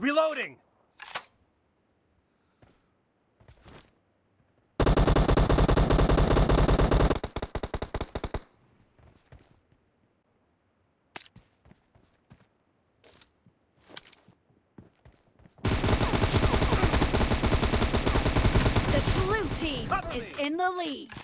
Reloading! The blue team is in the lead.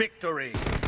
victory!